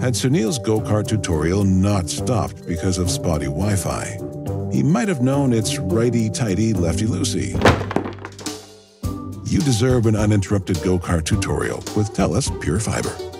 Had Sunil's go-kart tutorial not stopped because of spotty Wi-Fi, he might have known it's righty-tighty, lefty-loosey. You deserve an uninterrupted go-kart tutorial with TELUS PureFibre.